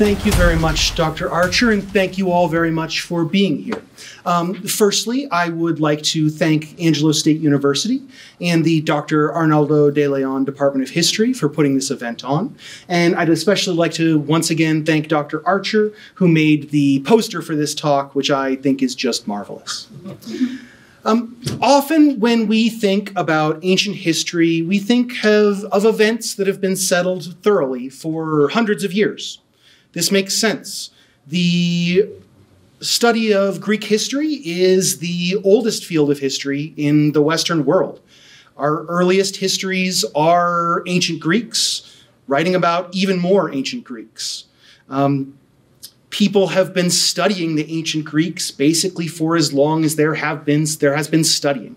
Thank you very much, Dr. Archer, and thank you all very much for being here. Um, firstly, I would like to thank Angelo State University and the Dr. Arnoldo de Leon Department of History for putting this event on. And I'd especially like to once again thank Dr. Archer, who made the poster for this talk, which I think is just marvelous. Um, often, when we think about ancient history, we think of, of events that have been settled thoroughly for hundreds of years. This makes sense. The study of Greek history is the oldest field of history in the Western world. Our earliest histories are ancient Greeks, writing about even more ancient Greeks. Um, people have been studying the ancient Greeks basically for as long as there have been there has been studying.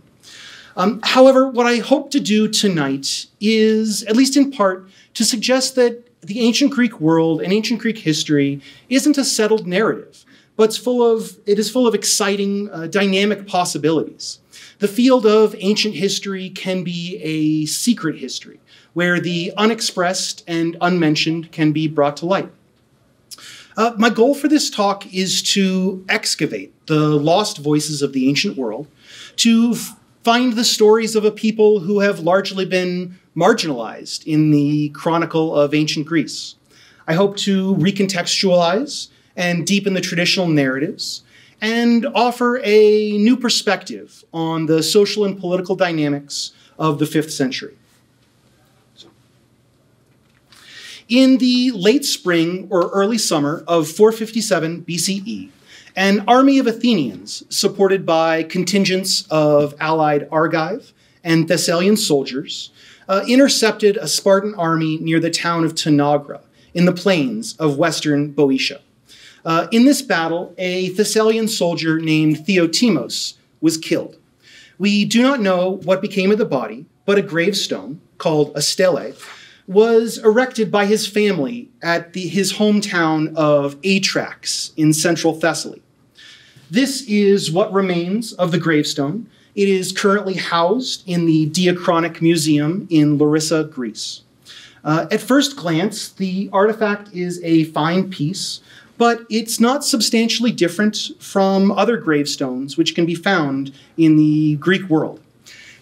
Um, however, what I hope to do tonight is, at least in part, to suggest that the ancient Greek world and ancient Greek history isn't a settled narrative, but it's full of, it is full of exciting, uh, dynamic possibilities. The field of ancient history can be a secret history, where the unexpressed and unmentioned can be brought to light. Uh, my goal for this talk is to excavate the lost voices of the ancient world, to find the stories of a people who have largely been marginalized in the chronicle of ancient Greece. I hope to recontextualize and deepen the traditional narratives and offer a new perspective on the social and political dynamics of the fifth century. In the late spring or early summer of 457 BCE, an army of Athenians, supported by contingents of allied Argive and Thessalian soldiers, uh, intercepted a Spartan army near the town of Tanagra in the plains of western Boeotia. Uh, in this battle, a Thessalian soldier named Theotimos was killed. We do not know what became of the body, but a gravestone called a stele was erected by his family at the, his hometown of Atrax in central Thessaly. This is what remains of the gravestone. It is currently housed in the Diachronic Museum in Larissa, Greece. Uh, at first glance, the artifact is a fine piece, but it's not substantially different from other gravestones which can be found in the Greek world.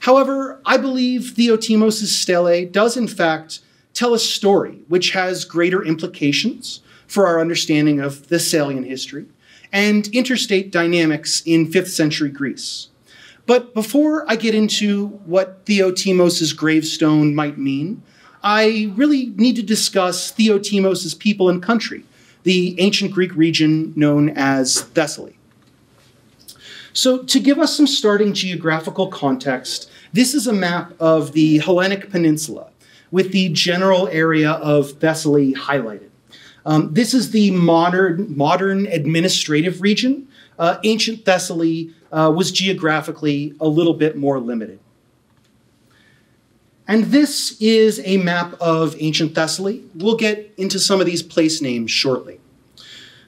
However, I believe Theotimos' stele does in fact tell a story which has greater implications for our understanding of Thessalian history and interstate dynamics in 5th century Greece. But before I get into what Theotimos' gravestone might mean, I really need to discuss Theotimos' people and country, the ancient Greek region known as Thessaly. So, to give us some starting geographical context, this is a map of the Hellenic Peninsula with the general area of Thessaly highlighted. Um, this is the modern, modern administrative region. Uh, ancient Thessaly uh, was geographically a little bit more limited. And this is a map of ancient Thessaly. We'll get into some of these place names shortly.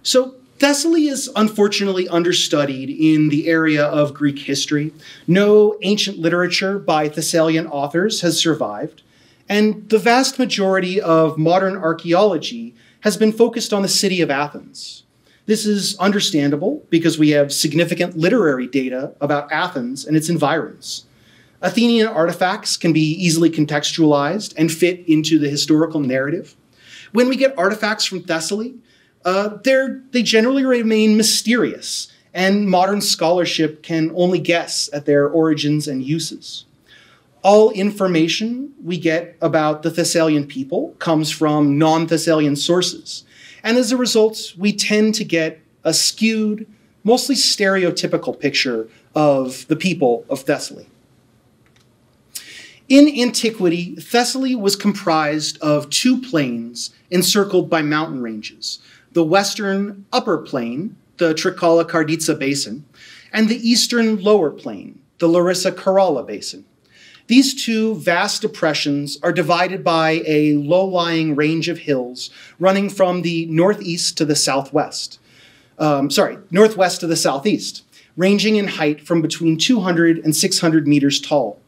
So, Thessaly is unfortunately understudied in the area of Greek history. No ancient literature by Thessalian authors has survived, and the vast majority of modern archaeology has been focused on the city of Athens. This is understandable because we have significant literary data about Athens and its environs. Athenian artifacts can be easily contextualized and fit into the historical narrative. When we get artifacts from Thessaly, uh, they generally remain mysterious, and modern scholarship can only guess at their origins and uses all information we get about the Thessalian people comes from non Thessalian sources. And as a result, we tend to get a skewed, mostly stereotypical picture of the people of Thessaly. In antiquity, Thessaly was comprised of two plains encircled by mountain ranges the western upper plain, the Trikala Karditsa Basin, and the eastern lower plain, the Larissa Kerala Basin. These two vast depressions are divided by a low lying range of hills running from the northeast to the southwest. Um, sorry, northwest to the southeast, ranging in height from between 200 and 600 meters tall.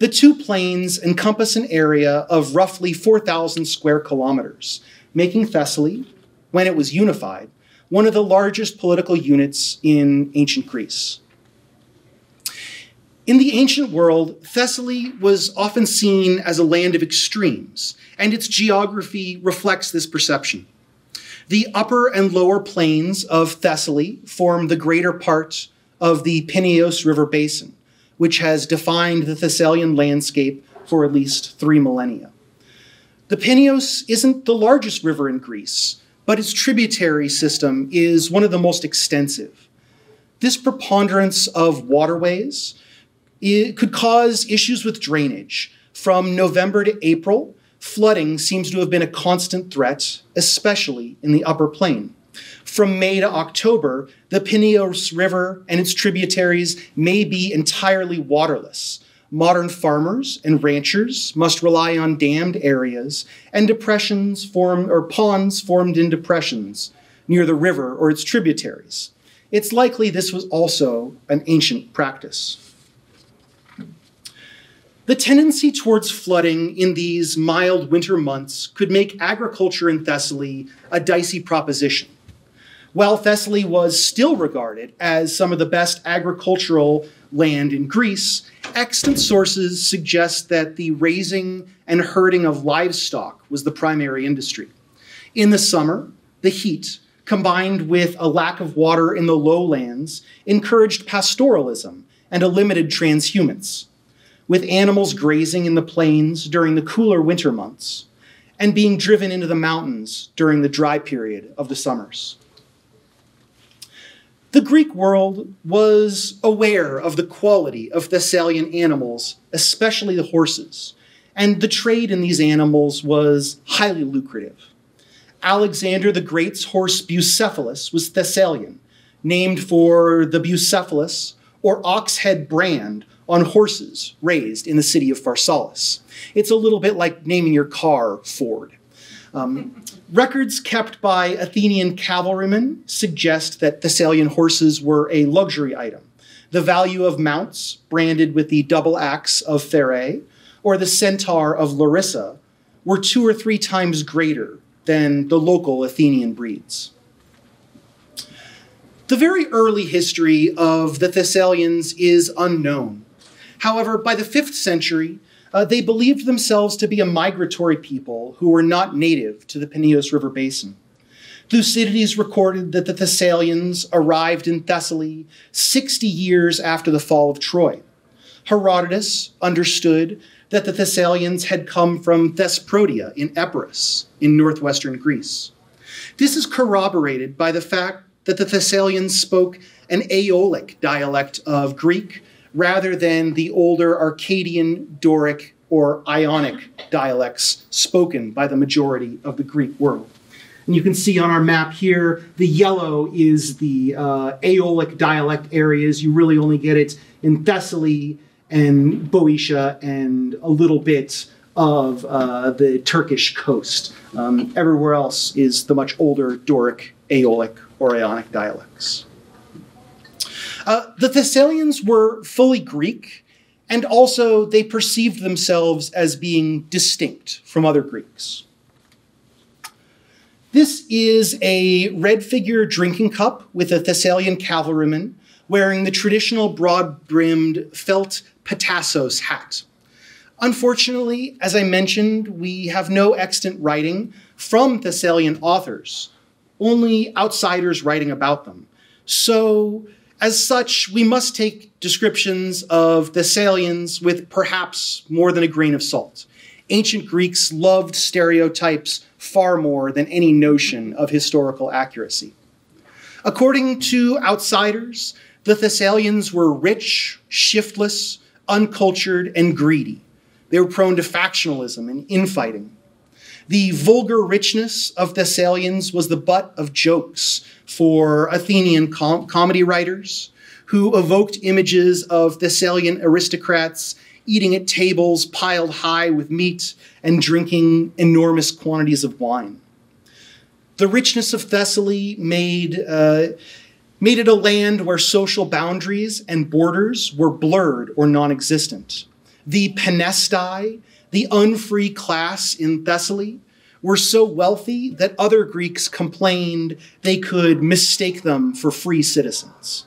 The two plains encompass an area of roughly 4,000 square kilometers, making Thessaly when it was unified, one of the largest political units in ancient Greece. In the ancient world, Thessaly was often seen as a land of extremes, and its geography reflects this perception. The upper and lower plains of Thessaly form the greater part of the Peneus River basin, which has defined the Thessalian landscape for at least three millennia. The Peneus isn't the largest river in Greece, but its tributary system is one of the most extensive. This preponderance of waterways it could cause issues with drainage. From November to April, flooding seems to have been a constant threat, especially in the upper plain. From May to October, the Peneus River and its tributaries may be entirely waterless. Modern farmers and ranchers must rely on dammed areas and depressions or ponds formed in depressions near the river or its tributaries. It's likely this was also an ancient practice. The tendency towards flooding in these mild winter months could make agriculture in Thessaly a dicey proposition. While Thessaly was still regarded as some of the best agricultural land in Greece, extant sources suggest that the raising and herding of livestock was the primary industry. In the summer, the heat, combined with a lack of water in the lowlands, encouraged pastoralism and a limited transhumance with animals grazing in the plains during the cooler winter months and being driven into the mountains during the dry period of the summers. The Greek world was aware of the quality of Thessalian animals, especially the horses, and the trade in these animals was highly lucrative. Alexander the Great's horse Bucephalus was Thessalian, named for the Bucephalus or ox head brand on horses raised in the city of Pharsalus. It's a little bit like naming your car Ford. Um, records kept by Athenian cavalrymen suggest that Thessalian horses were a luxury item. The value of mounts, branded with the double axe of Pherai, or the centaur of Larissa, were two or three times greater than the local Athenian breeds. The very early history of the Thessalians is unknown. However, by the 5th century, uh, they believed themselves to be a migratory people who were not native to the Peneus River basin. Thucydides recorded that the Thessalians arrived in Thessaly 60 years after the fall of Troy. Herodotus understood that the Thessalians had come from Thesprotia in Epirus, in northwestern Greece. This is corroborated by the fact that the Thessalians spoke an Aeolic dialect of Greek rather than the older Arcadian, Doric, or Ionic dialects spoken by the majority of the Greek world. And you can see on our map here, the yellow is the uh, Aeolic dialect areas. You really only get it in Thessaly and Boeotia and a little bit of uh, the Turkish coast. Um, everywhere else is the much older Doric, Aeolic, or Ionic dialects. Uh, the Thessalians were fully Greek, and also they perceived themselves as being distinct from other Greeks. This is a red figure drinking cup with a Thessalian cavalryman wearing the traditional broad brimmed felt petasos hat. Unfortunately, as I mentioned, we have no extant writing from Thessalian authors, only outsiders writing about them. So as such, we must take descriptions of Thessalians with perhaps more than a grain of salt. Ancient Greeks loved stereotypes far more than any notion of historical accuracy. According to outsiders, the Thessalians were rich, shiftless, uncultured, and greedy. They were prone to factionalism and infighting. The vulgar richness of Thessalians was the butt of jokes for Athenian com- comedy writers who evoked images of Thessalian aristocrats eating at tables piled high with meat and drinking enormous quantities of wine. The richness of Thessaly made, uh, made it a land where social boundaries and borders were blurred or non existent. The Penestae, the unfree class in Thessaly were so wealthy that other Greeks complained they could mistake them for free citizens.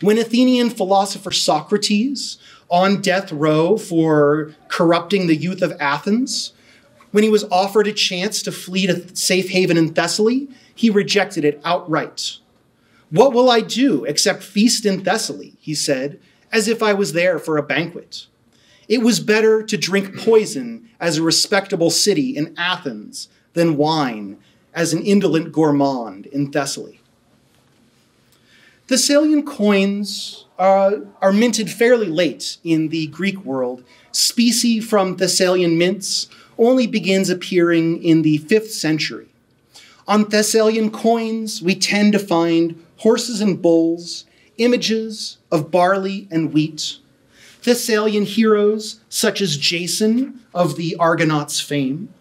When Athenian philosopher Socrates, on death row for corrupting the youth of Athens, when he was offered a chance to flee to safe haven in Thessaly, he rejected it outright. What will I do except feast in Thessaly? He said, as if I was there for a banquet. It was better to drink poison as a respectable city in Athens than wine as an indolent gourmand in Thessaly. Thessalian coins uh, are minted fairly late in the Greek world. Specie from Thessalian mints only begins appearing in the 5th century. On Thessalian coins, we tend to find horses and bulls, images of barley and wheat, Thessalian heroes such as Jason of the Argonauts fame,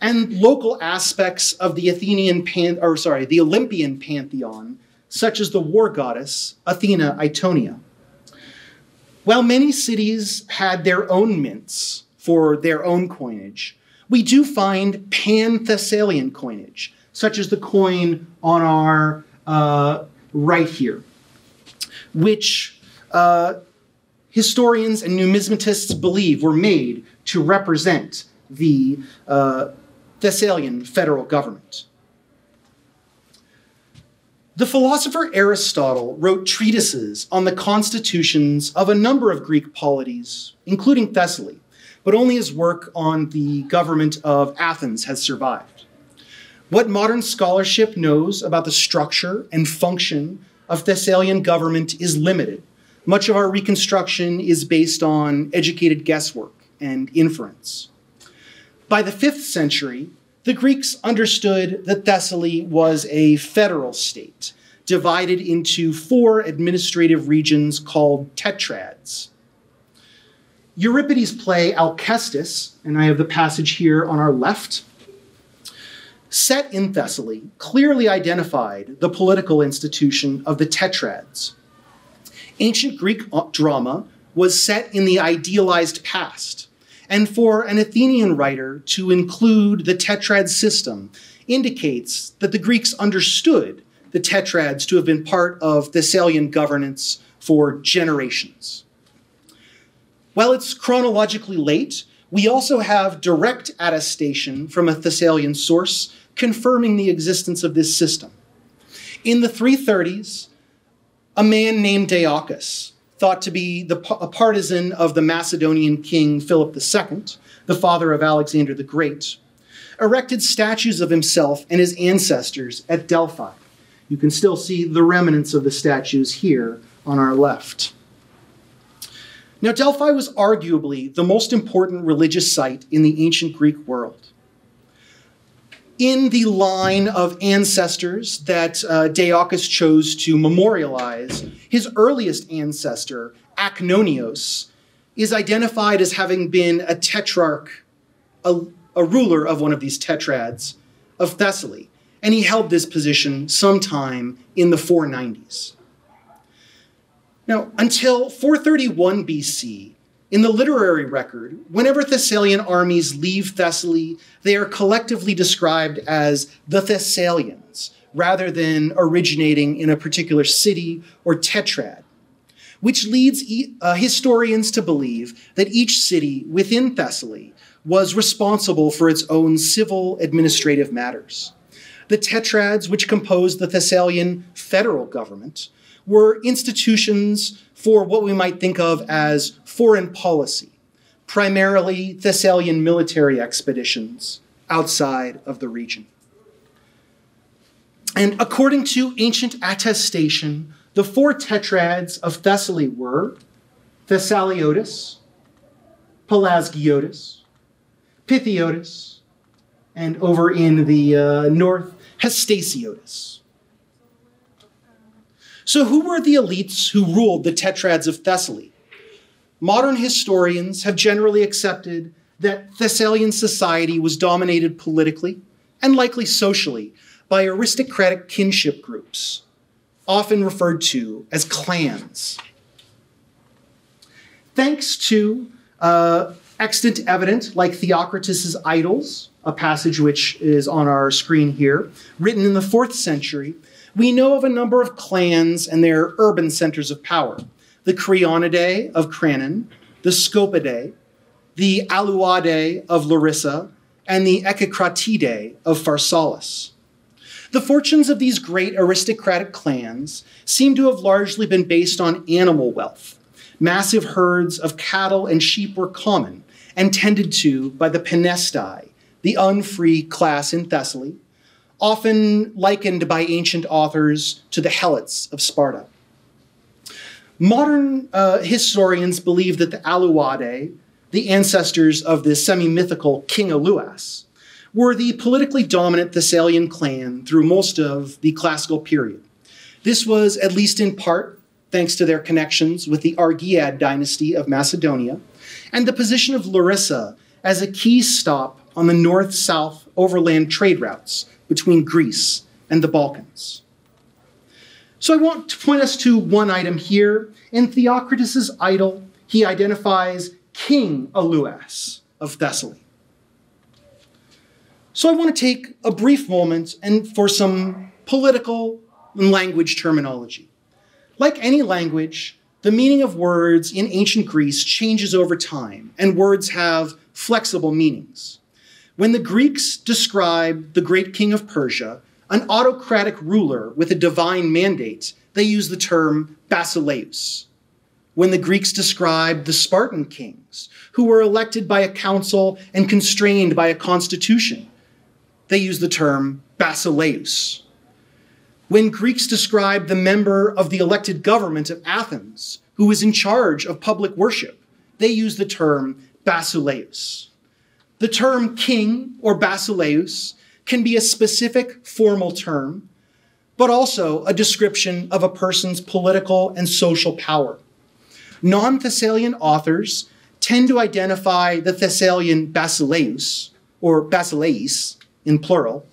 and local aspects of the Athenian pan, or sorry, the Olympian pantheon, such as the war goddess Athena Itonia. While many cities had their own mints for their own coinage, we do find pan Thessalian coinage, such as the coin on our uh, right here, which uh, historians and numismatists believe were made to represent the uh, Thessalian federal government. The philosopher Aristotle wrote treatises on the constitutions of a number of Greek polities, including Thessaly, but only his work on the government of Athens has survived. What modern scholarship knows about the structure and function of Thessalian government is limited. Much of our reconstruction is based on educated guesswork and inference. By the 5th century, the Greeks understood that Thessaly was a federal state, divided into four administrative regions called tetrads. Euripides' play Alcestis, and I have the passage here on our left, set in Thessaly, clearly identified the political institution of the tetrads. Ancient Greek uh, drama was set in the idealized past, and for an Athenian writer to include the tetrad system indicates that the Greeks understood the tetrads to have been part of Thessalian governance for generations. While it's chronologically late, we also have direct attestation from a Thessalian source confirming the existence of this system. In the 330s, a man named Daochus, thought to be the, a partisan of the Macedonian king Philip II, the father of Alexander the Great, erected statues of himself and his ancestors at Delphi. You can still see the remnants of the statues here on our left. Now, Delphi was arguably the most important religious site in the ancient Greek world. In the line of ancestors that uh, chose to memorialize, his earliest ancestor, Acnonios, is identified as having been a tetrarch, a, a ruler of one of these tetrads of Thessaly, and he held this position sometime in the 490s. Now, until 431 BC, in the literary record, whenever Thessalian armies leave Thessaly, they are collectively described as the Thessalians, rather than originating in a particular city or tetrad, which leads uh, historians to believe that each city within Thessaly was responsible for its own civil administrative matters. The tetrads, which composed the Thessalian federal government, were institutions for what we might think of as foreign policy, primarily Thessalian military expeditions outside of the region. And according to ancient attestation, the four tetrads of Thessaly were Thessaliotis, Pelasgiotis, Phthiotis, and over in the uh, north, Hestiaeotis. So, who were the elites who ruled the tetrads of Thessaly? Modern historians have generally accepted that Thessalian society was dominated politically and likely socially by aristocratic kinship groups, often referred to as clans. Thanks to uh, extant evidence like Theocritus's Idylls a passage which is on our screen here, written in the fourth century, we know of a number of clans and their urban centers of power the Creonidae of Crannon, the Scopidae, the Aleuadae of Larissa, and the Echecratidae of Pharsalus. The fortunes of these great aristocratic clans seem to have largely been based on animal wealth. Massive herds of cattle and sheep were common and tended to by the Penestae, the unfree class in Thessaly, often likened by ancient authors to the Helots of Sparta. Modern uh, historians believe that the Aleuadae, the ancestors of the semi mythical King Aleuas, were the politically dominant Thessalian clan through most of the classical period. This was, at least in part, thanks to their connections with the Argead dynasty of Macedonia, and the position of Larissa as a key stop on the north south overland trade routes between Greece and the Balkans. So I want to point us to one item here. In Theocritus's Idyll, he identifies King Aleuas of Thessaly. So I want to take a brief moment and for some political and language terminology. Like any language, the meaning of words in ancient Greece changes over time, and words have flexible meanings. When the Greeks describe the great king of Persia, an autocratic ruler with a divine mandate, they use the term basileus. When the Greeks describe the Spartan kings, who were elected by a council and constrained by a constitution, they use the term basileus. When Greeks describe the member of the elected government of Athens who is in charge of public worship, they use the term basileus. The term king or basileus can be a specific formal term, but also a description of a person's political and social power. Non Thessalian authors tend to identify the Thessalian basileus, or basileis, in plural.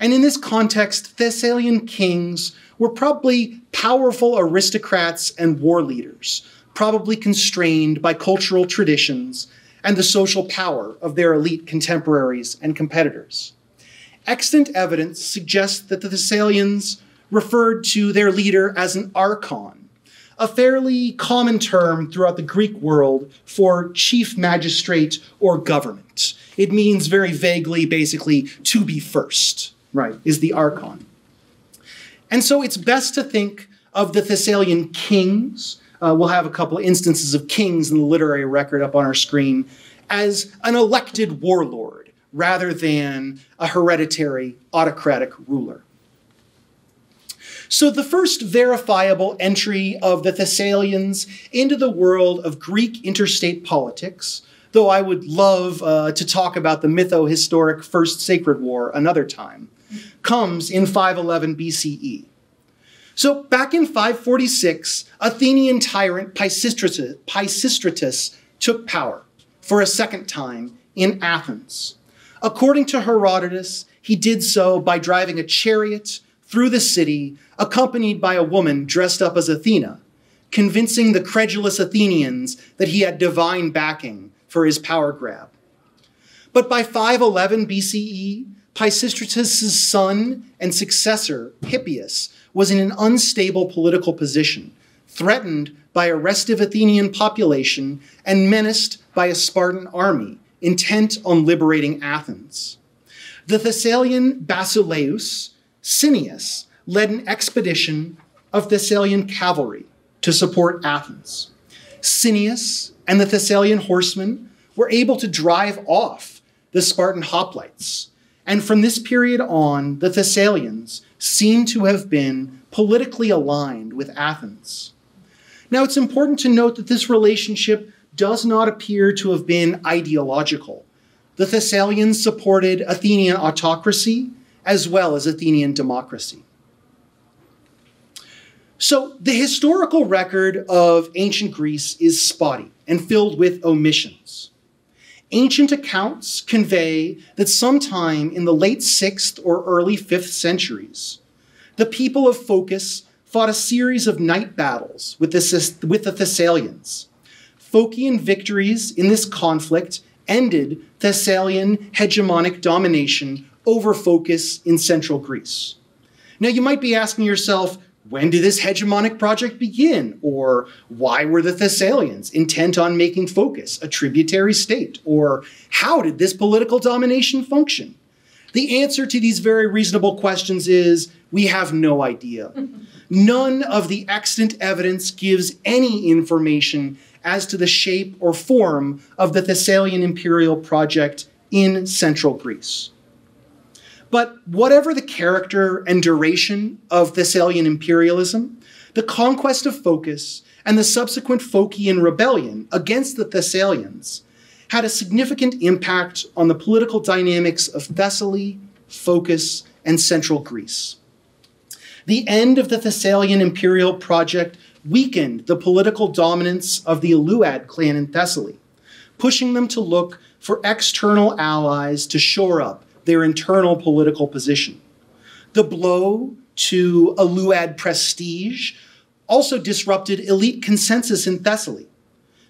And in this context, Thessalian kings were probably powerful aristocrats and war leaders, probably constrained by cultural traditions and the social power of their elite contemporaries and competitors. Extant evidence suggests that the Thessalians referred to their leader as an archon, a fairly common term throughout the Greek world for chief magistrate or government. It means very vaguely, basically, to be first, right, is the archon. And so it's best to think of the Thessalian kings. Uh, we'll have a couple instances of kings in the literary record up on our screen as an elected warlord rather than a hereditary autocratic ruler. So, the first verifiable entry of the Thessalians into the world of Greek interstate politics though I would love uh, to talk about the mytho historic First Sacred War another time, comes in 511 BCE. So, back in 546, Athenian tyrant Pisistratus, Pisistratus took power for a second time in Athens. According to Herodotus, he did so by driving a chariot through the city, accompanied by a woman dressed up as Athena, convincing the credulous Athenians that he had divine backing for his power grab. But by 511 BCE, Pisistratus' son and successor, Hippias, was in an unstable political position, threatened by a restive Athenian population and menaced by a Spartan army intent on liberating Athens. The Thessalian Basileus, Cineas, led an expedition of Thessalian cavalry to support Athens. Cineas and the Thessalian horsemen were able to drive off the Spartan hoplites. And from this period on, the Thessalians seem to have been politically aligned with Athens. Now, it's important to note that this relationship does not appear to have been ideological. The Thessalians supported Athenian autocracy as well as Athenian democracy. So, the historical record of ancient Greece is spotty and filled with omissions. Ancient accounts convey that sometime in the late 6th or early 5th centuries, the people of Phocis fought a series of night battles with the, with the Thessalians. Phocian victories in this conflict ended Thessalian hegemonic domination over Phocis in central Greece. Now, you might be asking yourself, when did this hegemonic project begin? Or why were the Thessalians intent on making Phocis a tributary state? Or how did this political domination function? The answer to these very reasonable questions is we have no idea. None of the extant evidence gives any information as to the shape or form of the Thessalian imperial project in central Greece. But whatever the character and duration of Thessalian imperialism, the conquest of Phocis and the subsequent Phocian rebellion against the Thessalians had a significant impact on the political dynamics of Thessaly, Phocis, and central Greece. The end of the Thessalian imperial project weakened the political dominance of the Aleuad clan in Thessaly, pushing them to look for external allies to shore up their internal political position. The blow to Aleuad prestige also disrupted elite consensus in Thessaly,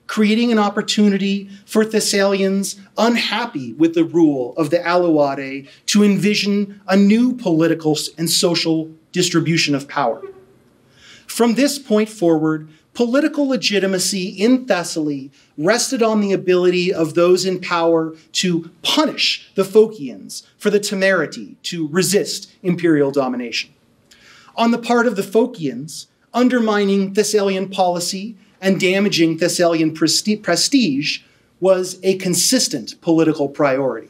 creating an opportunity for Thessalians unhappy with the rule of the Aleuadae to envision a new political and social distribution of power. From this point forward, political legitimacy in Thessaly rested on the ability of those in power to punish the Phocians for the temerity to resist imperial domination. On the part of the Phocians, undermining Thessalian policy and damaging Thessalian prestige was a consistent political priority.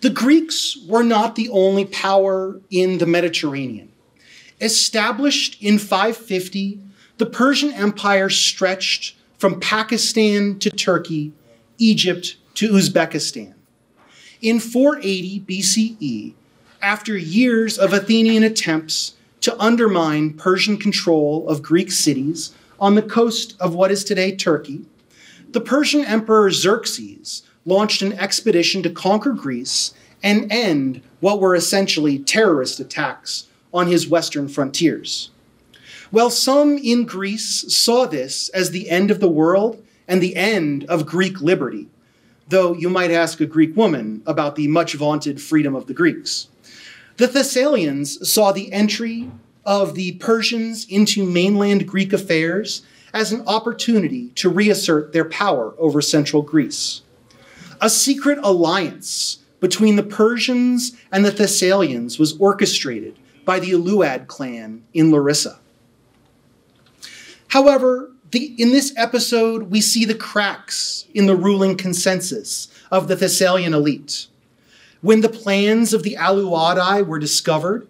The Greeks were not the only power in the Mediterranean. Established in 550, the Persian Empire stretched from Pakistan to Turkey, Egypt to Uzbekistan. In 480 BCE, after years of Athenian attempts to undermine Persian control of Greek cities on the coast of what is today Turkey, the Persian Emperor Xerxes launched an expedition to conquer Greece and end what were essentially terrorist attacks on his western frontiers. Well, some in Greece saw this as the end of the world and the end of Greek liberty, though you might ask a Greek woman about the much vaunted freedom of the Greeks. The Thessalians saw the entry of the Persians into mainland Greek affairs as an opportunity to reassert their power over central Greece. A secret alliance between the Persians and the Thessalians was orchestrated by the Aleuad clan in Larissa. However, the, in this episode, we see the cracks in the ruling consensus of the Thessalian elite. When the plans of the Aleuadae were discovered,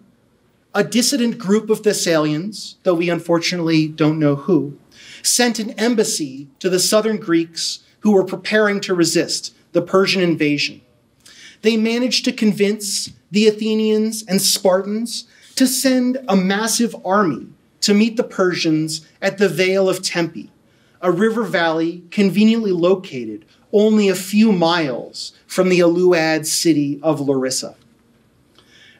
a dissident group of Thessalians, though we unfortunately don't know who, sent an embassy to the southern Greeks who were preparing to resist the Persian invasion. They managed to convince the Athenians and Spartans to send a massive army to meet the Persians at the Vale of Tempe, a river valley conveniently located only a few miles from the Aleuad city of Larissa.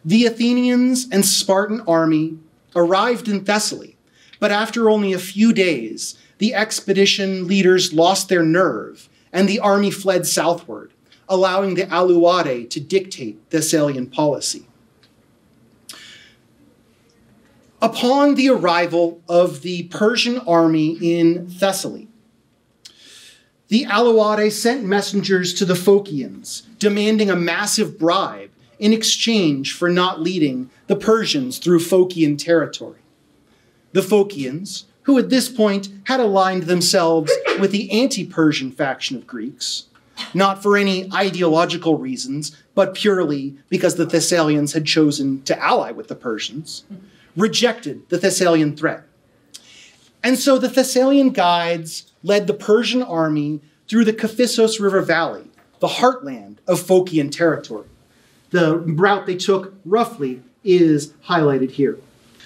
The Athenians and Spartan army arrived in Thessaly, but after only a few days, the expedition leaders lost their nerve and the army fled southward, allowing the Aleuadae to dictate Thessalian policy. Upon the arrival of the Persian army in Thessaly, the Aleuadae sent messengers to the Phocians, demanding a massive bribe in exchange for not leading the Persians through Phocian territory. The Phocians, who at this point had aligned themselves with the anti Persian faction of Greeks, not for any ideological reasons, but purely because the Thessalians had chosen to ally with the Persians, rejected the Thessalian threat. And so the Thessalian guides led the Persian army through the Kephissos River Valley, the heartland of Phocian territory. The route they took, roughly, is highlighted here.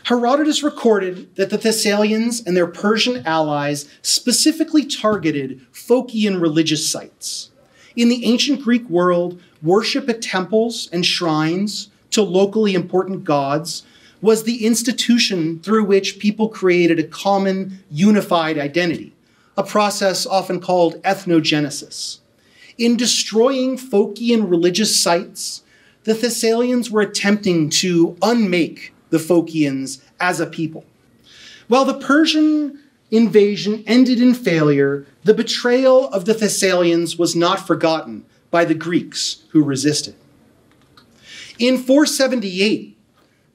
Herodotus recorded that the Thessalians and their Persian allies specifically targeted Phocian religious sites. In the ancient Greek world, worship at temples and shrines to locally important gods was the institution through which people created a common, unified identity, a process often called ethnogenesis. In destroying Phocian religious sites, the Thessalians were attempting to unmake the Phocians as a people. While the Persian invasion ended in failure, the betrayal of the Thessalians was not forgotten by the Greeks who resisted. In 478,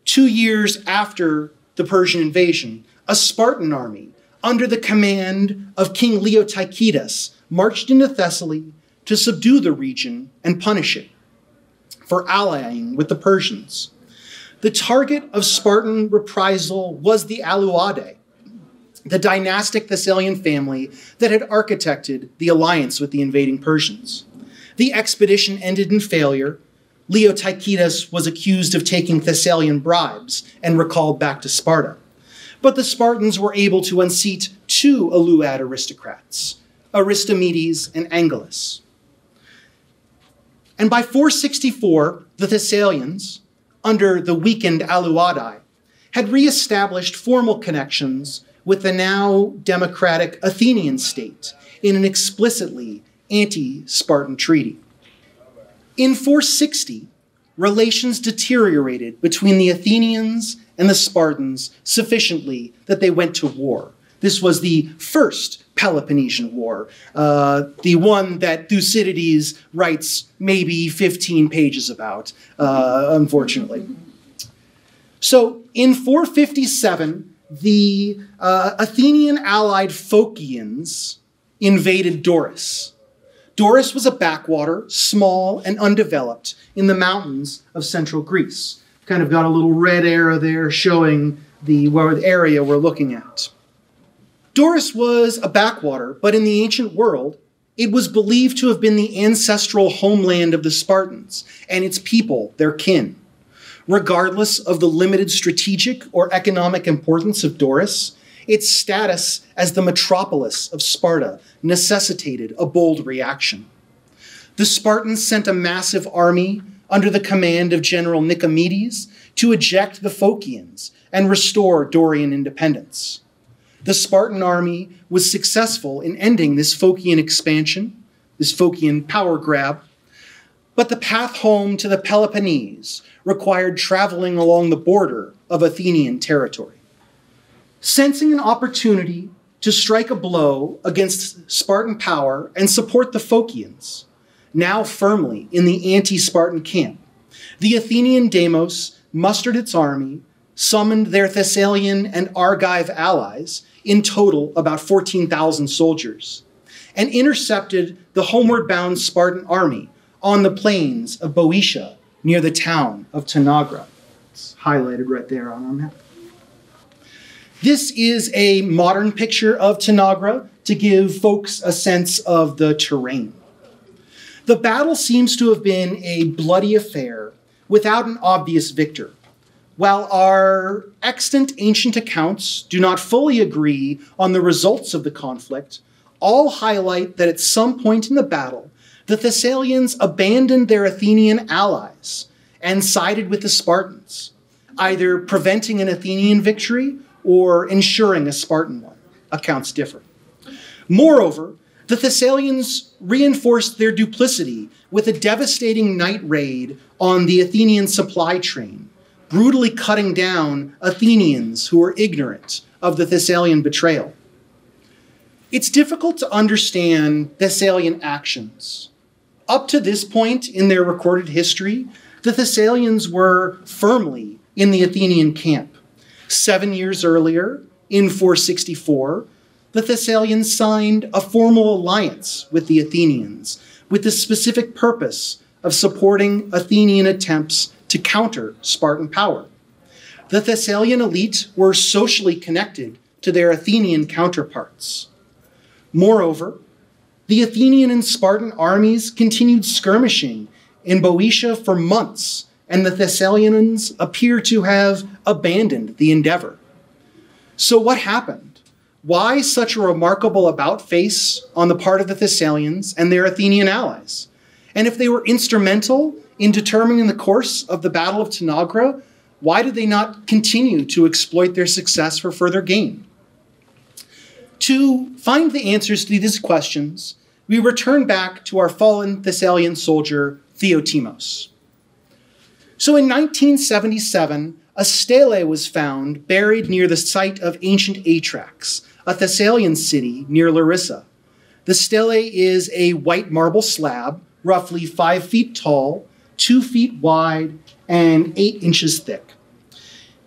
two years after the Persian invasion, a Spartan army under the command of King Leotychidas marched into Thessaly to subdue the region and punish it for allying with the Persians. The target of Spartan reprisal was the Aleuadae, the dynastic Thessalian family that had architected the alliance with the invading Persians. The expedition ended in failure. Leotychidas was accused of taking Thessalian bribes and recalled back to Sparta. But the Spartans were able to unseat two Aleuad aristocrats, Aristomedes and Angelus. And by 464, the Thessalians, under the weakened Aleuadae, had reestablished formal connections with the now democratic Athenian state in an explicitly anti Spartan treaty. In 460, relations deteriorated between the Athenians and the Spartans sufficiently that they went to war. This was the first Peloponnesian War, uh, the one that Thucydides writes maybe 15 pages about, uh, unfortunately. So in 457, the uh, Athenian allied Phocians invaded Doris. Doris was a backwater, small and undeveloped, in the mountains of central Greece. Kind of got a little red arrow there showing the, area we're looking at. Doris was a backwater, but in the ancient world, it was believed to have been the ancestral homeland of the Spartans and its people, their kin. Regardless of the limited strategic or economic importance of Doris, its status as the metropolis of Sparta necessitated a bold reaction. The Spartans sent a massive army under the command of General Nicomedes to eject the Phocians and restore Dorian independence. The Spartan army was successful in ending this Phocian expansion, this Phocian power grab, but the path home to the Peloponnese required traveling along the border of Athenian territory. Sensing an opportunity to strike a blow against Spartan power and support the Phocians, now firmly in the anti Spartan camp, the Athenian demos mustered its army, summoned their Thessalian and Argive allies, in total about 14,000 soldiers, and intercepted the homeward bound Spartan army on the plains of Boeotia near the town of Tanagra. It's highlighted right there on our map. This is a modern picture of Tanagra to give folks a sense of the terrain. The battle seems to have been a bloody affair without an obvious victor. While our extant ancient accounts do not fully agree on the results of the conflict, all highlight that at some point in the battle, the Thessalians abandoned their Athenian allies and sided with the Spartans, either preventing an Athenian victory or ensuring a Spartan one. Accounts differ. Moreover, the Thessalians reinforced their duplicity with a devastating night raid on the Athenian supply train brutally cutting down Athenians who were ignorant of the Thessalian betrayal. It's difficult to understand Thessalian actions. Up to this point in their recorded history, the Thessalians were firmly in the Athenian camp. Seven years earlier, in 464, the Thessalians signed a formal alliance with the Athenians with the specific purpose of supporting Athenian attempts to counter Spartan power. The Thessalian elite were socially connected to their Athenian counterparts. Moreover, the Athenian and Spartan armies continued skirmishing in Boeotia for months, and the Thessalians appear to have abandoned the endeavor. So, what happened? Why such a remarkable about face on the part of the Thessalians and their Athenian allies? And if they were instrumental in determining the course of the Battle of Tanagra, why did they not continue to exploit their success for further gain? To find the answers to these questions, we return back to our fallen Thessalian soldier, Theotimos. So in 1977, a stele was found buried near the site of ancient Atrax, a Thessalian city near Larissa. The stele is a white marble slab, roughly five feet tall, two feet wide, and eight inches thick.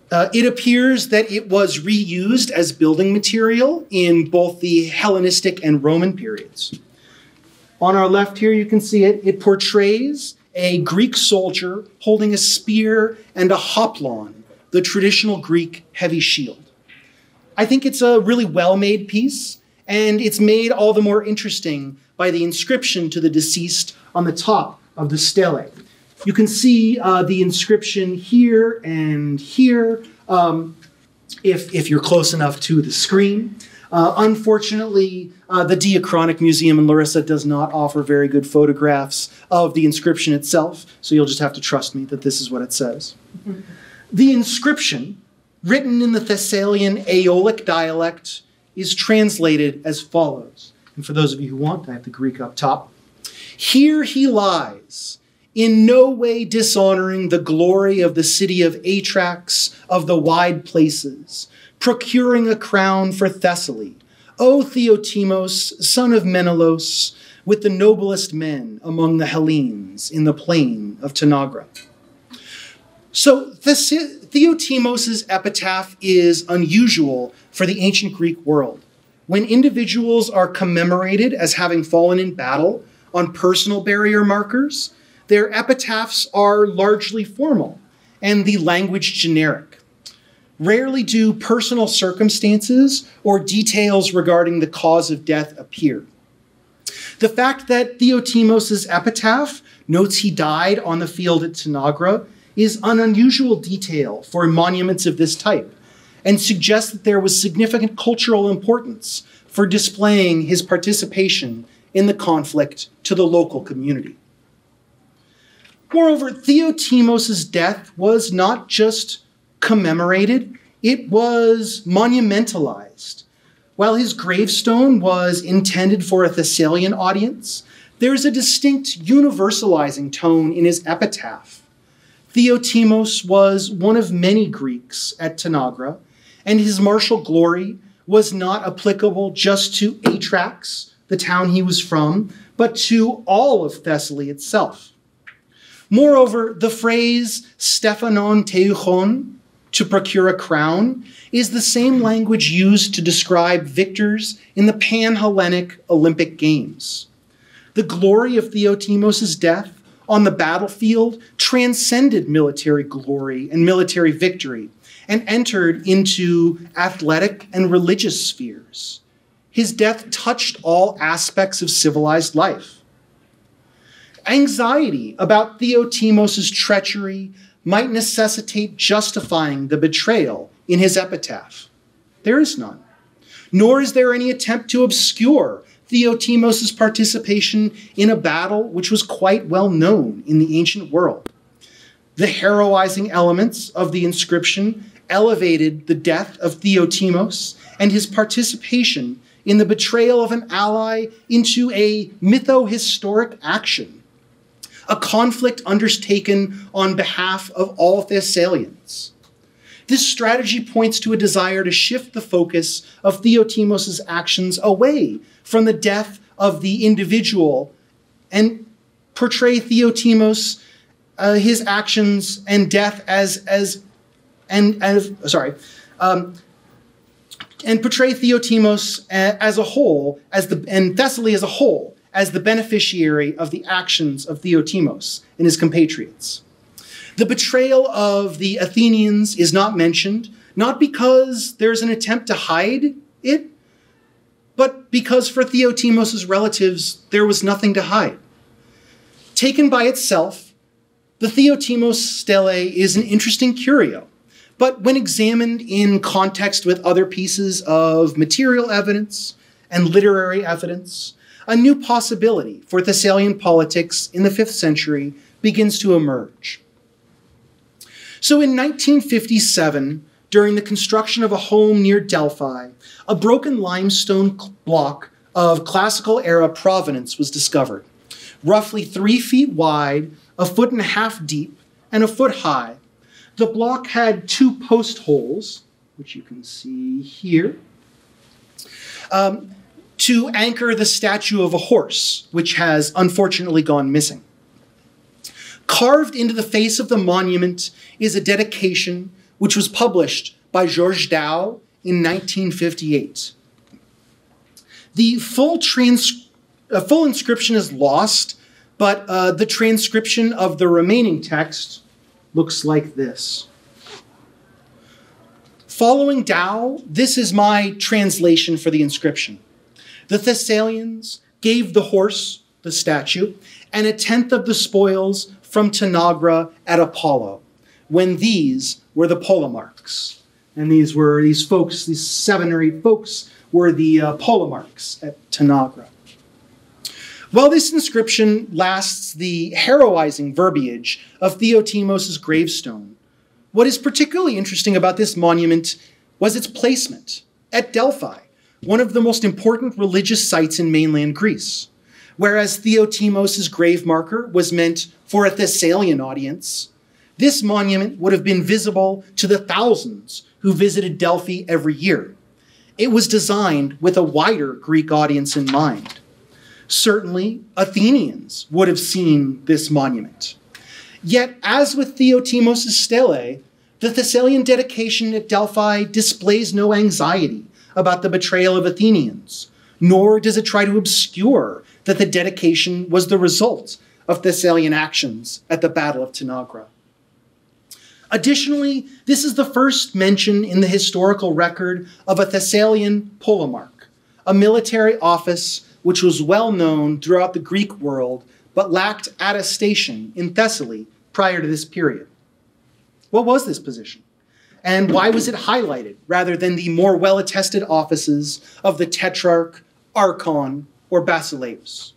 Uh, it appears that it was reused as building material in both the Hellenistic and Roman periods. On our left here, you can see it. It portrays a Greek soldier holding a spear and a hoplon, the traditional Greek heavy shield. I think it's a really well made piece, and it's made all the more interesting by the inscription to the deceased on the top of the stele. You can see uh, the inscription here and here um, if, if you're close enough to the screen. Uh, unfortunately, uh, the Diachronic Museum in Larissa does not offer very good photographs of the inscription itself, so you'll just have to trust me that this is what it says. The inscription, written in the Thessalian Aeolic dialect, is translated as follows. And for those of you who want, I have the Greek up top. Here he lies, in no way dishonoring the glory of the city of Atrax, of the wide places, procuring a crown for Thessaly. O Theotimos, son of Menelaus, with the noblest men among the Hellenes in the plain of Tanagra. So Theotimos' epitaph is unusual for the ancient Greek world. When individuals are commemorated as having fallen in battle on personal barrier markers, their epitaphs are largely formal and the language generic. Rarely do personal circumstances or details regarding the cause of death appear. The fact that Theotimos' epitaph notes he died on the field at Tanagra is an unusual detail for monuments of this type and suggests that there was significant cultural importance for displaying his participation in the conflict to the local community. Moreover, Theotimos' death was not just commemorated, it was monumentalized. While his gravestone was intended for a Thessalian audience, there is a distinct universalizing tone in his epitaph. Theotimos was one of many Greeks at Tanagra, and his martial glory was not applicable just to Atrax, the town he was from, but to all of Thessaly itself. Moreover, the phrase Stephanon teuchon, to procure a crown, is the same language used to describe victors in the Pan Hellenic Olympic Games. The glory of Theotimos' death on the battlefield transcended military glory and military victory and entered into athletic and religious spheres. His death touched all aspects of civilized life. Anxiety about Theotimos' treachery might necessitate justifying the betrayal in his epitaph. There is none. Nor is there any attempt to obscure Theotimos' participation in a battle which was quite well known in the ancient world. The heroizing elements of the inscription elevated the death of Theotimos and his participation in the betrayal of an ally into a mytho-historic action, a conflict undertaken on behalf of all Thessalians. This strategy points to a desire to shift the focus of Theotimos' actions away from the death of the individual and portray Theotimos, uh, his actions and death as as and as sorry, um, and portray Theotimos as a whole as the and Thessaly as a whole as the beneficiary of the actions of Theotimos and his compatriots. The betrayal of the Athenians is not mentioned, not because there's an attempt to hide it, but because for Theotimos' relatives, there was nothing to hide. Taken by itself, the Theotimos stele is an interesting curio, but when examined in context with other pieces of material evidence and literary evidence, a new possibility for Thessalian politics in the 5th century begins to emerge. So in 1957, during the construction of a home near Delphi, a broken limestone block of classical era provenance was discovered, roughly three feet wide, a foot and a half deep, and a foot high. The block had two post holes, which you can see here, um, to anchor the statue of a horse, which has unfortunately gone missing. Carved into the face of the monument is a dedication which was published by Georges Daux in 1958. The full, trans- uh, full inscription is lost, but uh, the transcription of the remaining text looks like this. Following Daux, this is my translation for the inscription. The Thessalians gave the horse, the statue, and a tenth of the spoils from Tanagra at Apollo, when these were the polemarchs. And these were these folks, these seven or eight folks, were the uh, polemarchs at Tanagra. While this inscription lasts the heroizing verbiage of Theotimos' gravestone, what is particularly interesting about this monument was its placement at Delphi, one of the most important religious sites in mainland Greece. Whereas Theotimos' grave marker was meant for a Thessalian audience, this monument would have been visible to the thousands who visited Delphi every year. It was designed with a wider Greek audience in mind. Certainly, Athenians would have seen this monument. Yet, as with Theotimos' stele, the Thessalian dedication at Delphi displays no anxiety about the betrayal of Athenians, nor does it try to obscure that the dedication was the result of Thessalian actions at the Battle of Tanagra. Additionally, this is the first mention in the historical record of a Thessalian polemarch, a military office which was well known throughout the Greek world but lacked attestation in Thessaly prior to this period. What was this position? And why was it highlighted rather than the more well attested offices of the Tetrarch, Archon, or Basileus?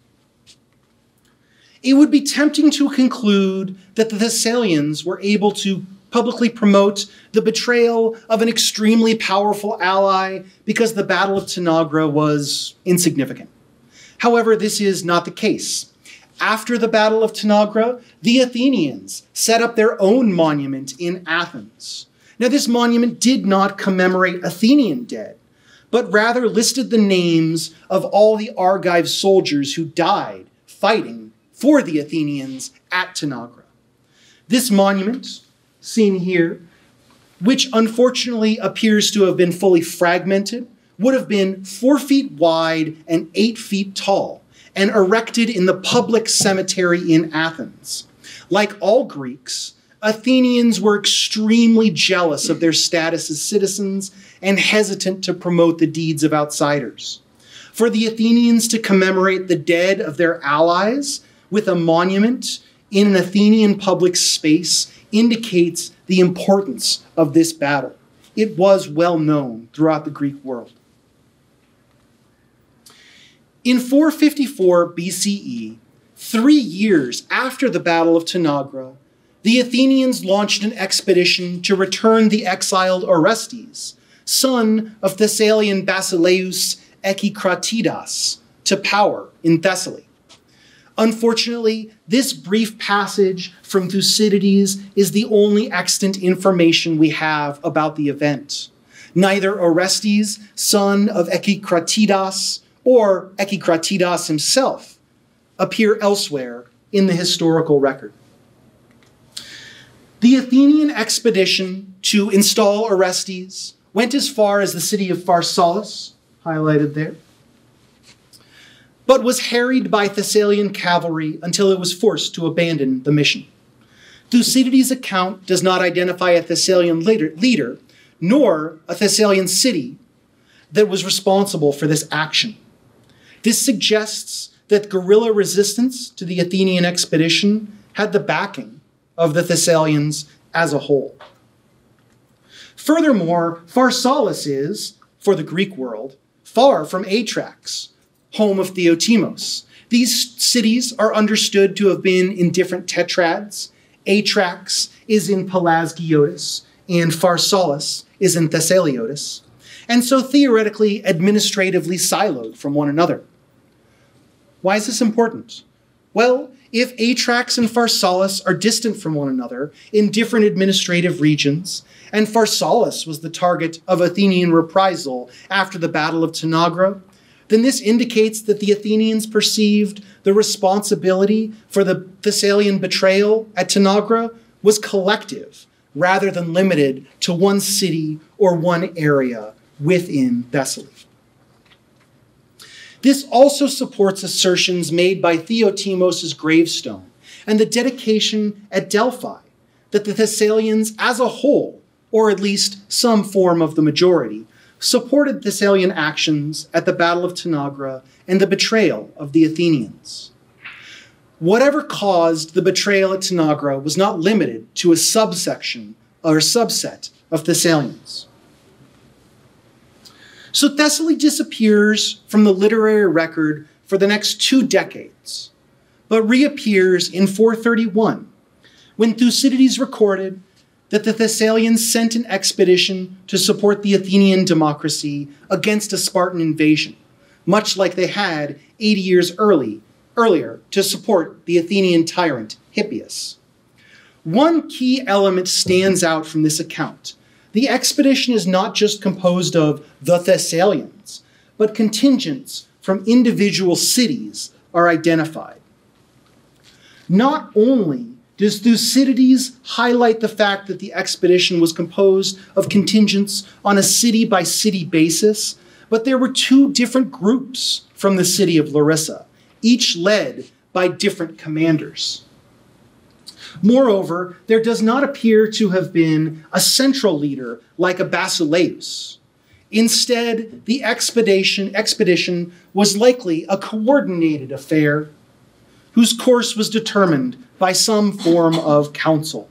It would be tempting to conclude that the Thessalians were able to publicly promote the betrayal of an extremely powerful ally because the Battle of Tanagra was insignificant. However, this is not the case. After the Battle of Tanagra, the Athenians set up their own monument in Athens. Now, this monument did not commemorate Athenian dead, but rather listed the names of all the Argive soldiers who died fighting for the Athenians at Tanagra. This monument, seen here, which unfortunately appears to have been fully fragmented, would have been four feet wide and eight feet tall and erected in the public cemetery in Athens. Like all Greeks, Athenians were extremely jealous of their status as citizens and hesitant to promote the deeds of outsiders. For the Athenians to commemorate the dead of their allies with a monument in an Athenian public space indicates the importance of this battle. It was well known throughout the Greek world. In 454 BCE, three years after the Battle of Tanagra, the Athenians launched an expedition to return the exiled Orestes, son of Thessalian Basileus Echecratidas, to power in Thessaly. Unfortunately, this brief passage from Thucydides is the only extant information we have about the event. Neither Orestes, son of Echecratidas, or Echecratidas himself appear elsewhere in the historical record. The Athenian expedition to install Orestes went as far as the city of Pharsalus, highlighted there, but was harried by Thessalian cavalry until it was forced to abandon the mission. Thucydides' account does not identify a Thessalian leader, leader, nor a Thessalian city that was responsible for this action. This suggests that guerrilla resistance to the Athenian expedition had the backing of the Thessalians as a whole. Furthermore, Pharsalus is, for the Greek world, far from Atrax, home of Theotimos. These cities are understood to have been in different tetrads. Atrax is in Pelasgiotis, and Pharsalus is in Thessaliotis, and so theoretically administratively siloed from one another. Why is this important? Well, if Atrax and Pharsalus are distant from one another in different administrative regions, and Pharsalus was the target of Athenian reprisal after the Battle of Tanagra, then this indicates that the Athenians perceived the responsibility for the Thessalian betrayal at Tanagra was collective rather than limited to one city or one area within Thessaly. This also supports assertions made by Theotimos' gravestone and the dedication at Delphi that the Thessalians as a whole, or at least some form of the majority, supported Thessalian actions at the Battle of Tanagra and the betrayal of the Athenians. Whatever caused the betrayal at Tanagra was not limited to a subsection or subset of Thessalians. So Thessaly disappears from the literary record for the next two decades, but reappears in 431 when Thucydides recorded that the Thessalians sent an expedition to support the Athenian democracy against a Spartan invasion, much like they had 80 years early, earlier to support the Athenian tyrant Hippias. One key element stands out from this account. The expedition is not just composed of the Thessalians, but contingents from individual cities are identified. Not only does Thucydides highlight the fact that the expedition was composed of contingents on a city by city basis, but there were two different groups from the city of Larissa, each led by different commanders. Moreover, there does not appear to have been a central leader like a Basileus. Instead, the expedition, expedition was likely a coordinated affair whose course was determined by some form of council.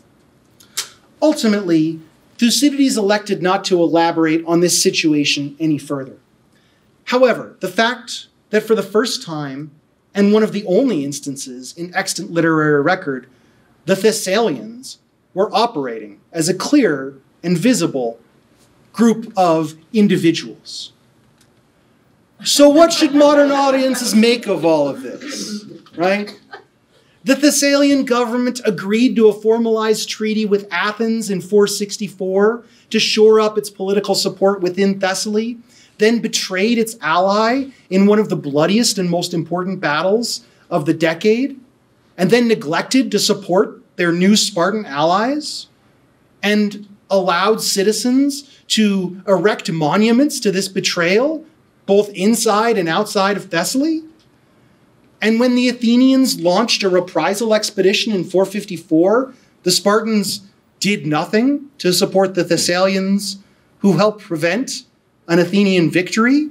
Ultimately, Thucydides elected not to elaborate on this situation any further. However, the fact that for the first time, and one of the only instances in extant literary record, the Thessalians were operating as a clear and visible group of individuals. So, what should modern audiences make of all of this? Right? The Thessalian government agreed to a formalized treaty with Athens in 464 to shore up its political support within Thessaly, then betrayed its ally in one of the bloodiest and most important battles of the decade, and then neglected to support their new Spartan allies, and allowed citizens to erect monuments to this betrayal, both inside and outside of Thessaly. And when the Athenians launched a reprisal expedition in 454, the Spartans did nothing to support the Thessalians who helped prevent an Athenian victory.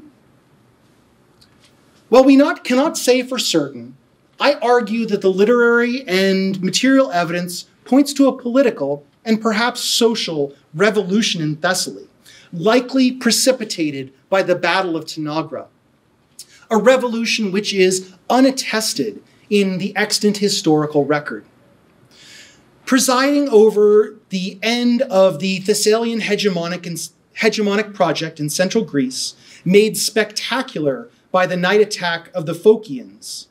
Well, we not, cannot say for certain, I argue that the literary and material evidence points to a political and perhaps social revolution in Thessaly, likely precipitated by the Battle of Tanagra a revolution which is unattested in the extant historical record. Presiding over the end of the Thessalian hegemonic, and, hegemonic project in central Greece, made spectacular by the night attack of the Phocians,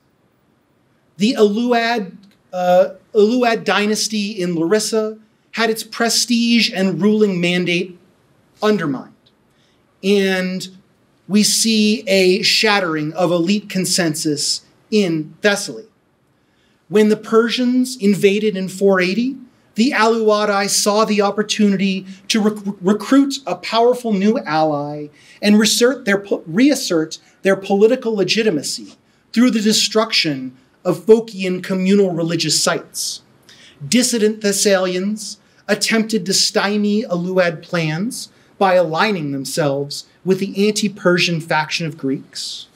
the Aleuad, uh, Aleuad dynasty in Larissa had its prestige and ruling mandate undermined. And we see a shattering of elite consensus in Thessaly. When the Persians invaded in 480, the Aleuadai saw the opportunity to rec- recruit a powerful new ally and reassert their, reassert their political legitimacy through the destruction of Phocian communal religious sites. Dissident Thessalians attempted to stymie Aleuad plans by aligning themselves with the anti Persian faction of Greeks.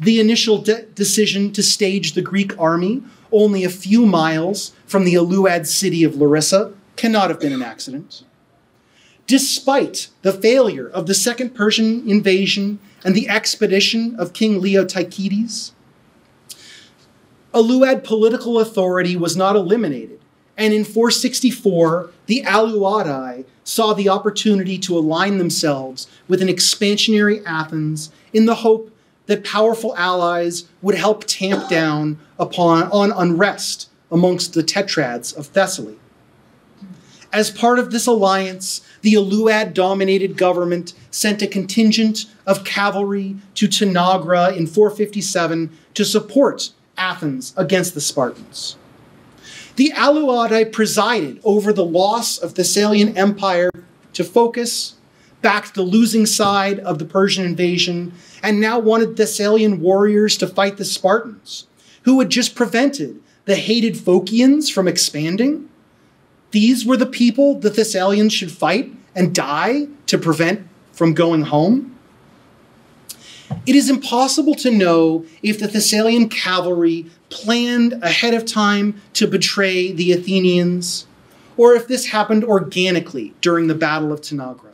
The initial de- decision to stage the Greek army only a few miles from the Aleuad city of Larissa cannot have been an accident. Despite the failure of the Second Persian invasion and the expedition of King Leotychides, Aleuad political authority was not eliminated, And in 464, the Aleuadai saw the opportunity to align themselves with an expansionary Athens in the hope that powerful allies would help tamp down upon on unrest amongst the tetrads of Thessaly. As part of this alliance, the Aleuad dominated government sent a contingent of cavalry to Tanagra in 457 to support Athens against the Spartans. The Aleuadai presided over the loss of Thessalian Empire to Phocis, backed the losing side of the Persian invasion, and now wanted Thessalian warriors to fight the Spartans, who had just prevented the hated Phocians from expanding. These were the people the Thessalians should fight and die to prevent from going home. It is impossible to know if the Thessalian cavalry planned ahead of time to betray the Athenians, or if this happened organically during the Battle of Tanagra.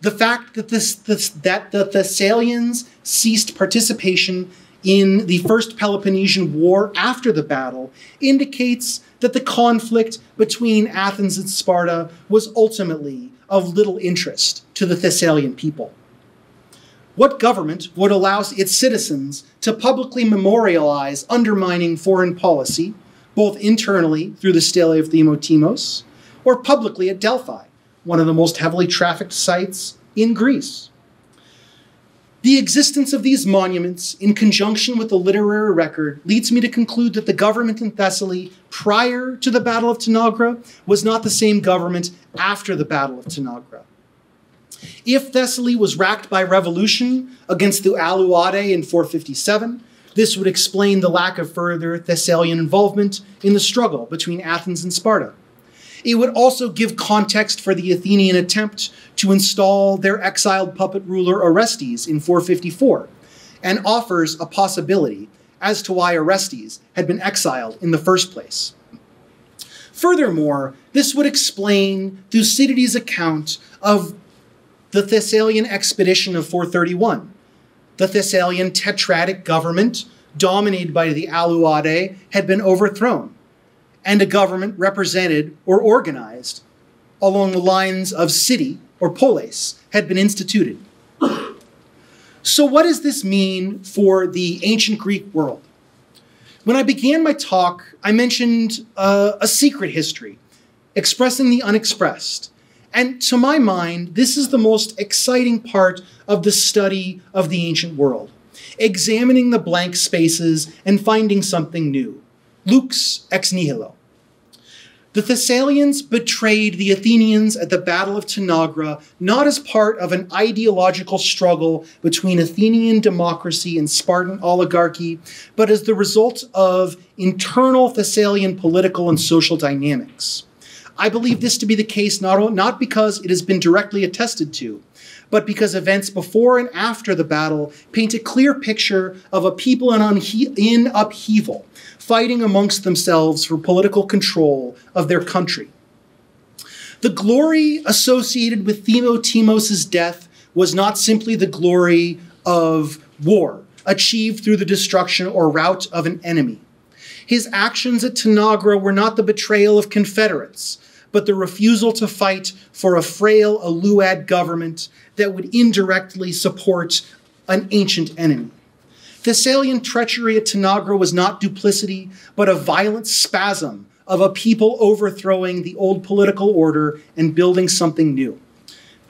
The fact that, this, this, that the Thessalians ceased participation in the First Peloponnesian War after the battle indicates that the conflict between Athens and Sparta was ultimately of little interest to the Thessalian people. What government would allow its citizens to publicly memorialize undermining foreign policy, both internally through the Stele of Theotimos, or publicly at Delphi, one of the most heavily trafficked sites in Greece? The existence of these monuments, in conjunction with the literary record, leads me to conclude that the government in Thessaly prior to the Battle of Tanagra was not the same government after the Battle of Tanagra. If Thessaly was racked by revolution against the Aleuadae in 457, this would explain the lack of further Thessalian involvement in the struggle between Athens and Sparta. It would also give context for the Athenian attempt to install their exiled puppet ruler Orestes in 454, and offers a possibility as to why Orestes had been exiled in the first place. Furthermore, this would explain Thucydides' account of the Thessalian expedition of 431. The Thessalian tetradic government, dominated by the Aleuadae, had been overthrown, and a government represented or organized along the lines of city or polis had been instituted. So, what does this mean for the ancient Greek world? When I began my talk, I mentioned uh, a secret history, expressing the unexpressed. And to my mind, this is the most exciting part of the study of the ancient world, examining the blank spaces and finding something new. Lux ex nihilo. The Thessalians betrayed the Athenians at the Battle of Tanagra not as part of an ideological struggle between Athenian democracy and Spartan oligarchy, but as the result of internal Thessalian political and social dynamics. I believe this to be the case not, not because it has been directly attested to, but because events before and after the battle paint a clear picture of a people in, in upheaval fighting amongst themselves for political control of their country. The glory associated with Theotimos' death was not simply the glory of war, achieved through the destruction or rout of an enemy. His actions at Tanagra were not the betrayal of Confederates, but the refusal to fight for a frail Aleuad government that would indirectly support an ancient enemy. Thessalian treachery at Tanagra was not duplicity, but a violent spasm of a people overthrowing the old political order and building something new.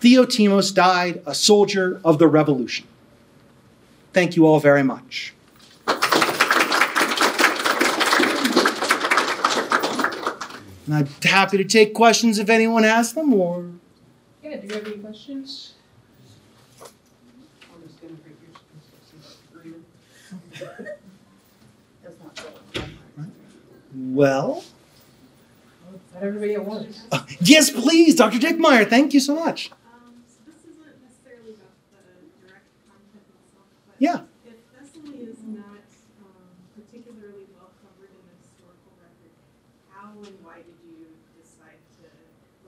Theotimos died a soldier of the revolution. Thank you all very much. And I'm happy to take questions if anyone has them or. Yeah, do you have any questions? Well, Not everybody at once. uh, yes, please, Dr. Dickmeyer. Thank you so much. Um, so this isn't necessarily about the direct content itself, but Yeah. if Thessaly is not um, particularly well covered in the historical record, how and why did you decide to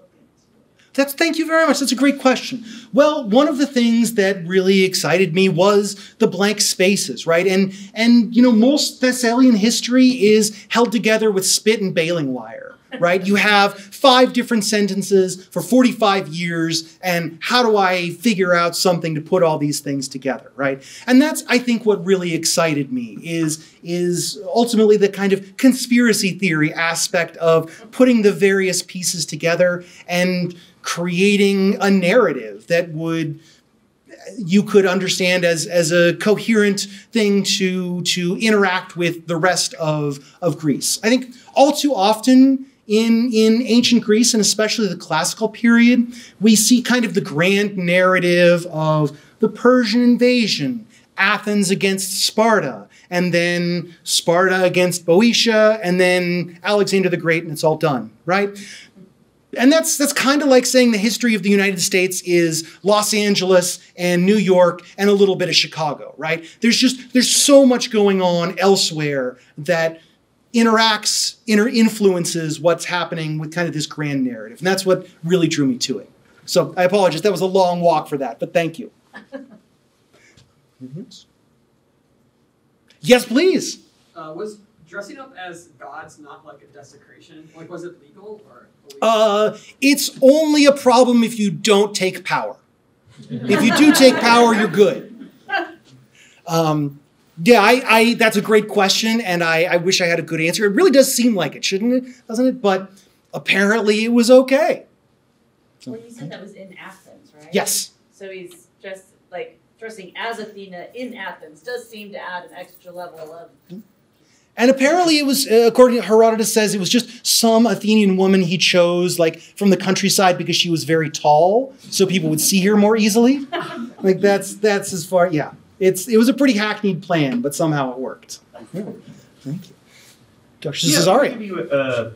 look into it? That's thank you very much. That's a great question. Well, one of the things that really excited me was the blank spaces, right? And and you know, most Thessalian history is held together with spit and baling wire, right? You have five different sentences for 45 years, and how do I figure out something to put all these things together, right? And that's, I think, what really excited me is, is ultimately the kind of conspiracy theory aspect of putting the various pieces together and creating a narrative that would you could understand as, as a coherent thing to, to interact with the rest of, of Greece. I think all too often in, in ancient Greece, and especially the classical period, we see kind of the grand narrative of the Persian invasion, Athens against Sparta, and then Sparta against Boeotia, and then Alexander the Great, and it's all done, right? And that's that's kind of like saying the history of the United States is Los Angeles and New York and a little bit of Chicago, right? There's just there's so much going on elsewhere that interacts, inter influences what's happening with kind of this grand narrative. And that's what really drew me to it. So I apologize. That was a long walk for that, but thank you. yes, please. Uh, was dressing up as gods not like a desecration? Like, was it legal or? Uh, it's only a problem if you don't take power. If you do take power, you're good. Um, yeah, I, I, that's a great question, and I, I wish I had a good answer. It really does seem like it, shouldn't it? Doesn't it? But apparently it was okay. Well, you said that was in Athens, right? Yes. So he's just like dressing as Athena in Athens does seem to add an extra level of. And apparently it was, uh, according to Herodotus says, it was just some Athenian woman he chose, like from the countryside, because she was very tall, so people would see her more easily. like that's that's as far. Yeah, it's it was a pretty hackneyed plan, but somehow it worked. Yeah. Thank you, Dr. Yeah, I'll give you a,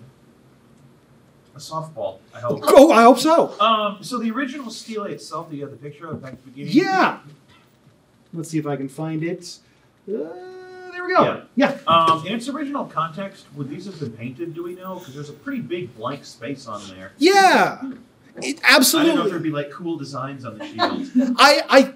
a softball. I hope. Oh, I hope so. Um, so the original stele itself that you have the picture of back at the beginning. Yeah. Let's see if I can find it. Uh, there we go. Yeah. Um, in its original context, would these have been painted? Do we know? Because there's a pretty big blank space on there. Yeah. It, I don't know if there'd be like cool designs on the shield. I, I,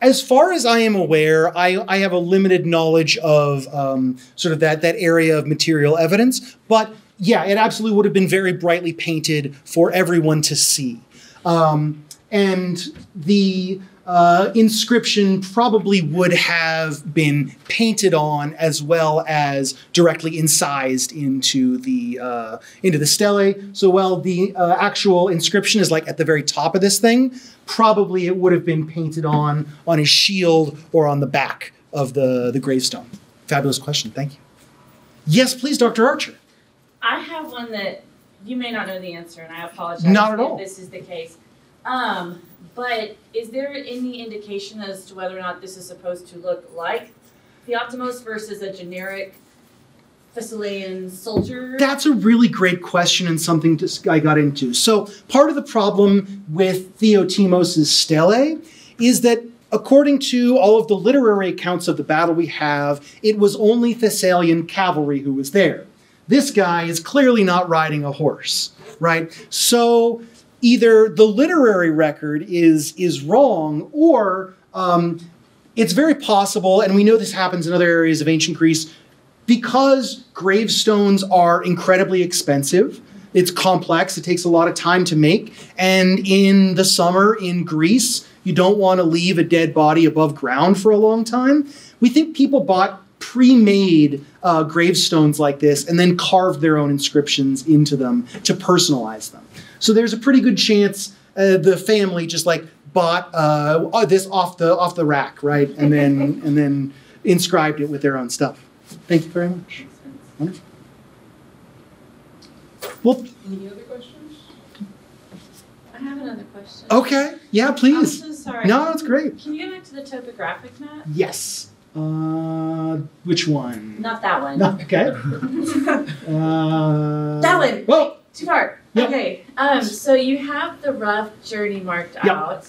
as far as I am aware, I, I have a limited knowledge of um, sort of that that area of material evidence. But yeah, it absolutely would have been very brightly painted for everyone to see. Um, and the uh, inscription probably would have been painted on as well as directly incised into the uh, into the stele. So while the uh, actual inscription is like at the very top of this thing, probably it would have been painted on on his shield or on the back of the the gravestone. Fabulous question. Thank you. Yes, please, Dr. Archer. I have one that you may not know the answer, and I apologize Not at if all. this is the case. Um, but is there any indication as to whether or not this is supposed to look like Theotimos versus a generic Thessalian soldier? That's a really great question and something I got into. So, part of the problem with Theotimos' stele is that, according to all of the literary accounts of the battle we have, it was only Thessalian cavalry who was there. This guy is clearly not riding a horse, right? So, either the literary record is is wrong, or um, it's very possible, and we know this happens in other areas of ancient Greece, because gravestones are incredibly expensive. It's complex. It takes a lot of time to make, and in the summer in Greece, you don't want to leave a dead body above ground for a long time. We think people bought pre-made uh, gravestones like this and then carved their own inscriptions into them to personalize them. So there's a pretty good chance uh, the family just like bought uh, this off the off the rack, right, and then and then inscribed it with their own stuff. Thank you very much. Wonderful. Well, Any other questions? I have another question. okay, yeah, please. I'm please. so sorry. No, it's great. Can you go back to the topographic map? Yes. Uh, which one? Not that one. No, okay. Uh, That one. Well, Too far. Yep. Okay. Um, so you have the rough journey marked Yep. out.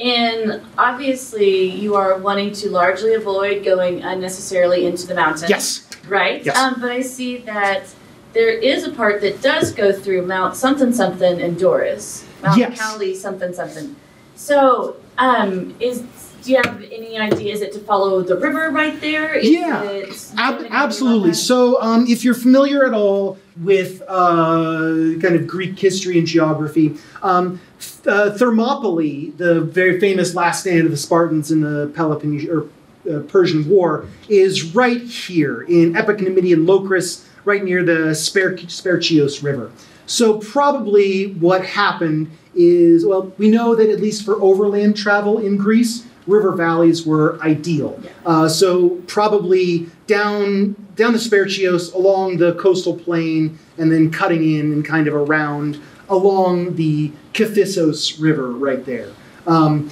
And obviously you are wanting to largely avoid going unnecessarily into the mountains. yes. Right? Yes. Um, but I see that there is a part that does go through Mount something something and Doris. Mount Yes. Cowley something something. So, um, is do you have any idea? Is it to follow the river right there? Is Yeah. It, Ab- absolutely. So, um, if you're familiar at all with uh, kind of Greek history and geography. Um, uh, Thermopylae, the very famous last stand of the Spartans in the Peloponnesian or uh, Persian War, is right here in Epicnemidian Locris, right near the Sper- Spercheios River. So probably what happened is well, we know that at least for overland travel in Greece, river valleys were ideal. Uh, so probably down down the Spercheios, along the coastal plain, and then cutting in and kind of around along the Kifissos River right there. Um,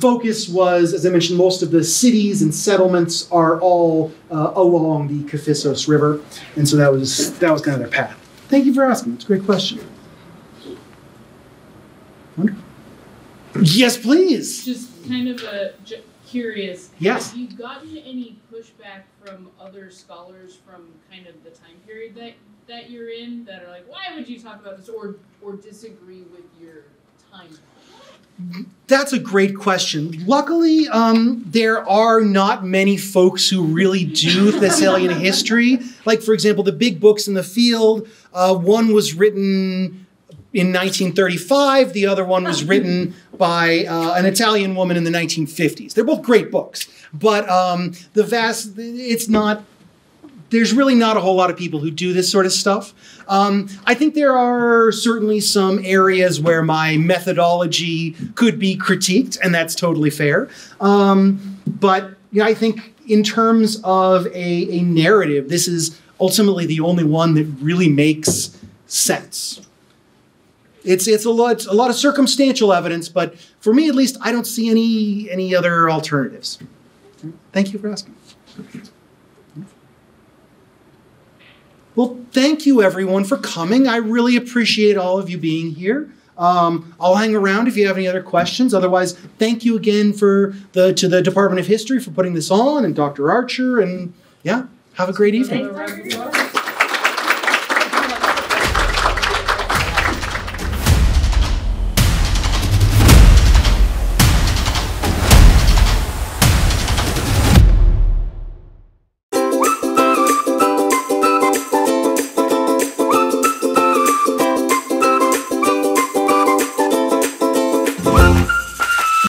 Phocis was, as I mentioned, most of the cities and settlements are all uh, along the Kifissos River, and so that was that was kind of their path. Thank you for asking. It's a great question. Wonderful. Yes, please. Just kind of a j- curious. Yes. Have you gotten any pushback from other scholars from kind of the time period that that you're in that are like, why would you talk about this, or or disagree with your timeline? That's a great question. Luckily, um, there are not many folks who really do Thessalian history. Like, for example, the big books in the field. Uh, one was written in 1935. The other one was written by uh, an Italian woman in the 1950s. They're both great books, but um, the vast. It's not there's really not a whole lot of people who do this sort of stuff. Um, I think there are certainly some areas where my methodology could be critiqued, and that's totally fair. Um, but you know, I think in terms of a, a narrative, this is ultimately the only one that really makes sense. It's it's a lot it's a lot of circumstantial evidence, but for me at least, I don't see any any other alternatives. Thank you for asking. Well, thank you everyone for coming. I really appreciate all of you being here. Um, I'll hang around if you have any other questions. Otherwise, thank you again for the to the Department of History for putting this on, and Dr. Archer, and yeah, have a great evening.